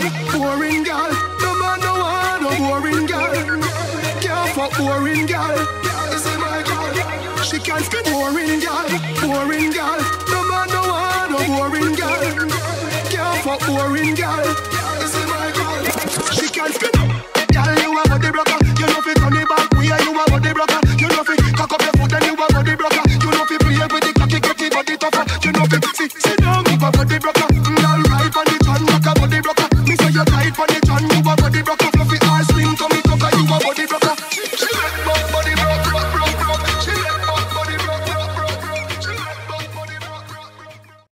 like boring girl. No man no want no boring girl. Can't boring girl. Is it my girl? She can't be boring girl. Boring girl. No man no want no boring girl. Can't boring girl. Is it my girl? She can't be. Girl, you a body blocker. You know fi turn it back. Oh, we are you a body blocker. You know fi cock up your foot and you a body blocker. You know fi play with the cocky, get it body tougher. You know fi sit sit down, give a body.